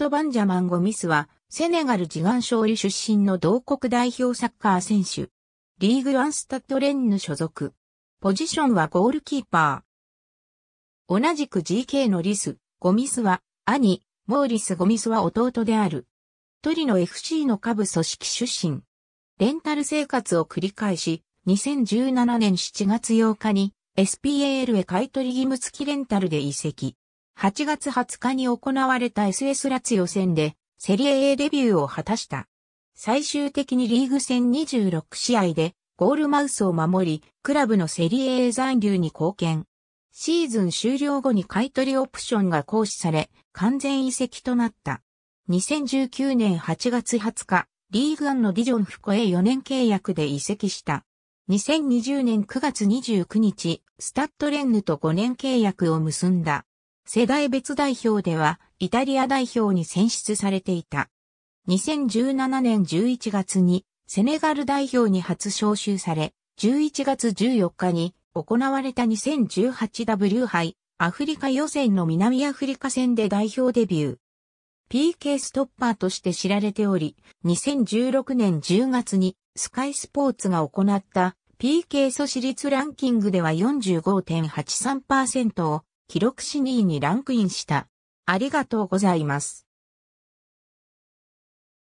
ト・バンジャマン・ゴミスは、セネガル自願勝利出身の同国代表サッカー選手。リーグワンスタッドレンヌ所属。ポジションはゴールキーパー。同じく GK のリス、ゴミスは、兄、モーリス・ゴミスは弟である。トリノ FC の下部組織出身。レンタル生活を繰り返し、2017年7月8日に SPAL へ買取義務付きレンタルで移籍。8月20日に行われた SS ラツ予選でセリエ A デビューを果たした。最終的にリーグ戦26試合でゴールマウスを守り、クラブのセリエ A 残留に貢献。シーズン終了後に買取オプションが行使され、完全移籍となった。2019年8月20日、リーグアンのディジョンフコへ4年契約で移籍した。2020年9月29日、スタッドレンヌと5年契約を結んだ。世代別代表では、イタリア代表に選出されていた。2017年11月に、セネガル代表に初招集され、11月14日に行われた 2018W 杯アフリカ予選の南アフリカ戦で代表デビュー。PK ストッパーとして知られており、2016年10月にスカイスポーツが行った PK 阻止率ランキングでは45.83%を記録し2位にランクインした。ありがとうございます。